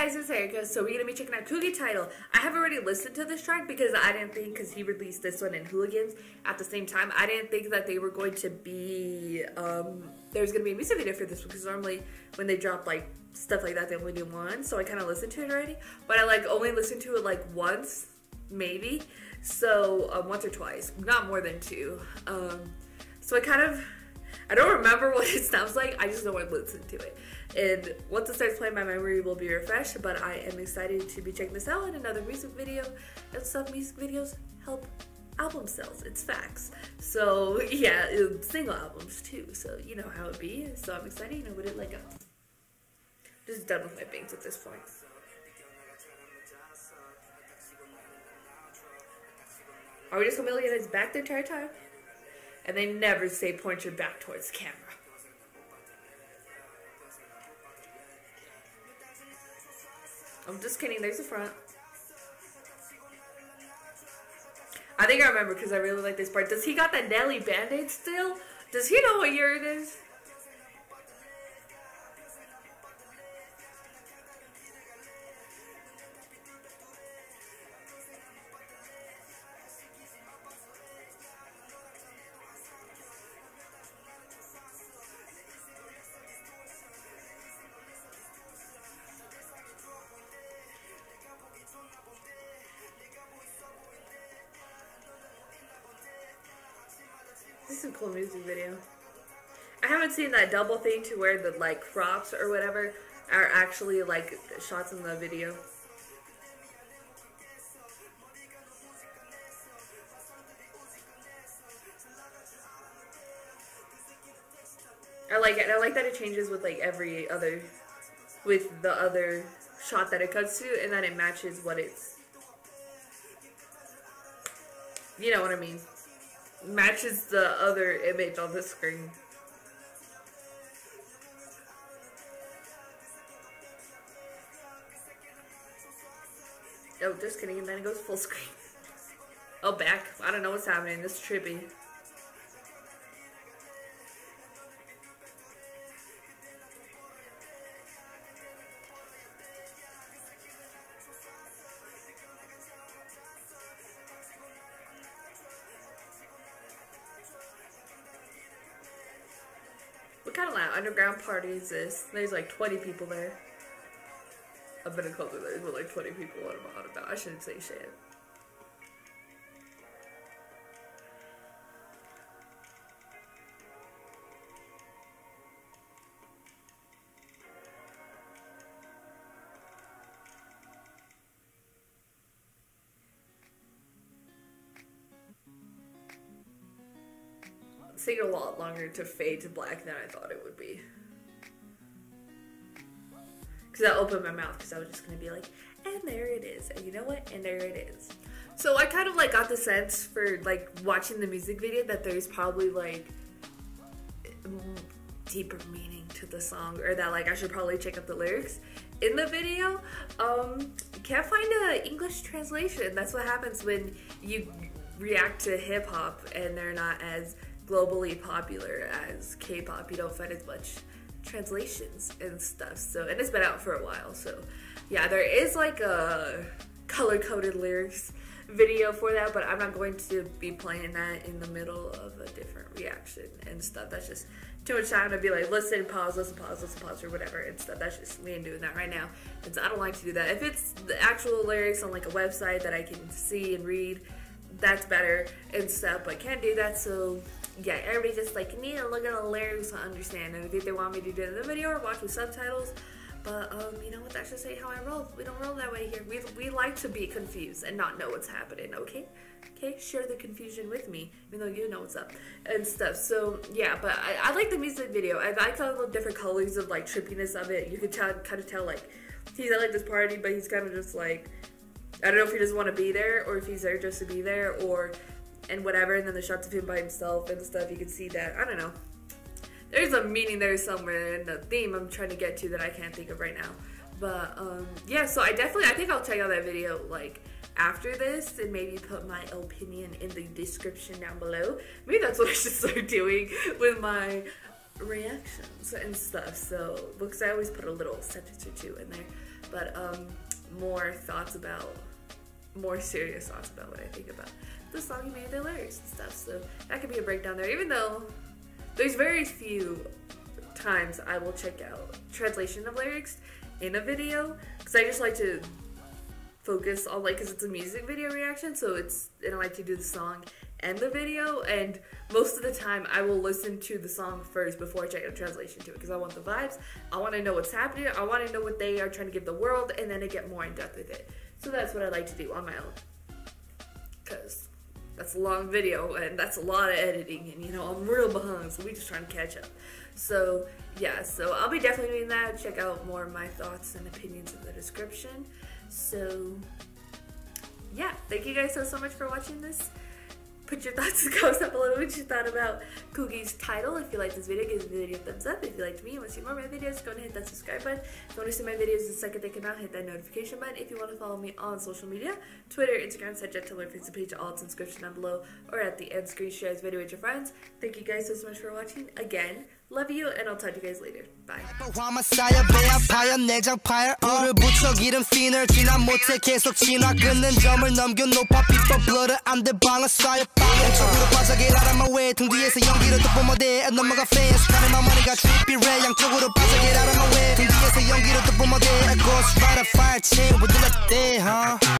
guys, it's Erika. So we're gonna be checking out Coogie Title. I have already listened to this track because I didn't think, because he released this one in Hooligans at the same time, I didn't think that they were going to be, um, there was gonna be a music video for this because normally when they drop like stuff like that, they only do one. So I kind of listened to it already, but I like only listened to it like once, maybe. So um, once or twice, not more than two. Um, so I kind of, I don't remember what it sounds like. I just know I listened to it. And once it starts playing, my memory will be refreshed. But I am excited to be checking this out in another music video. And some music videos help album sales. It's facts. So yeah, single albums too. So you know how it be. So I'm excited. You know what it like. Uh, just done with my bangs at this point. Are we just gonna be looking back the entire time? And they never say point your back towards camera. I'm just kidding. There's the front. I think I remember because I really like this part. Does he got that Nelly band-aid still? Does he know what year it is? Is a cool music video. I haven't seen that double thing to where the like props or whatever are actually like shots in the video. I like it. I like that it changes with like every other, with the other shot that it cuts to, and that it matches what it's. You know what I mean matches the other image on the screen. Oh, just kidding, and then it goes full screen. Oh, back. I don't know what's happening. This is trippy. What kind of like underground party is this? There's like 20 people there. I've been in closer there's like 20 people. What am I on about? I shouldn't say shit. It's taking a lot longer to fade to black than I thought it would be. Because I opened my mouth because I was just going to be like, and there it is. And you know what? And there it is. So I kind of like got the sense for like watching the music video that there's probably like deeper meaning to the song or that like I should probably check out the lyrics in the video. Um, can't find a English translation. That's what happens when you react to hip hop and they're not as globally popular as K-pop. You don't find as much translations and stuff. So, and it's been out for a while. So, yeah, there is like a color-coded lyrics video for that, but I'm not going to be playing that in the middle of a different reaction and stuff. That's just too much time to be like, listen, pause, listen, pause, listen, pause, or whatever and stuff. That's just me doing that right now. And so I don't like to do that. If it's the actual lyrics on like a website that I can see and read, that's better and stuff, but can't do that, so yeah, everybody just like need to look at the lyrics to understand. And if they want me to do in the video or watch with subtitles, but um, you know what? That's just how I roll. We don't roll that way here. We we like to be confused and not know what's happening. Okay, okay. Share the confusion with me, even though you know what's up and stuff. So yeah, but I, I like the music video. I like all the different colors of like trippiness of it. You could tell, kind of tell like he's at like this party, but he's kind of just like I don't know if he doesn't want to be there or if he's there just to be there or and whatever. And then the shots of him by himself and stuff. You can see that. I don't know. There's a meaning there somewhere in the theme I'm trying to get to that I can't think of right now. But um, yeah, so I definitely I think I'll check out that video like after this and maybe put my opinion in the description down below. Maybe that's what I should start doing with my reactions and stuff. So because I always put a little sentence or two in there. but um, more thoughts about, more serious thoughts about what I think about the song he made, the lyrics and stuff. So that could be a breakdown there, even though there's very few times I will check out translation of lyrics in a video because I just like to focus on like because it's a music video reaction so it's and I like to do the song and the video and most of the time I will listen to the song first before I check out translation to it because I want the vibes I want to know what's happening I want to know what they are trying to give the world and then I get more in depth with it so that's what I like to do on my own because that's a long video and that's a lot of editing and you know I'm real behind so we just trying to catch up. So yeah so I'll be definitely doing that. Check out more of my thoughts and opinions in the description. So yeah thank you guys so so much for watching this put your thoughts the comments down below what you thought about Coogie's title. If you liked this video, give the video a thumbs up. If you liked me and want to see more of my videos, go and hit that subscribe button. If you want to see my videos the second they come out, hit that notification button. If you want to follow me on social media, Twitter, Instagram, Snapchat, Tumblr, Facebook page, all it's in the description down below, or at the end screen, share this video with your friends. Thank you guys so, so much for watching. Again, Love you, and I'll talk to you guys later. Bye. 쌓여 배 아파요 내장 파열 불을 붙여 기름 씬을 지나 못해 계속 진화 끊는 점을 넘겨 높아 비법 블러드 안돼 방을 쏴요 왼쪽으로 빠져길 out of my way 등 뒤에서 연기를 또 뿜어대 넘어가 fans 가는 어머니가 trippy ray 양쪽으로 빠져길 out of my way 등 뒤에서 연기를 또 뿜어대 I go straight up fire chain with the huh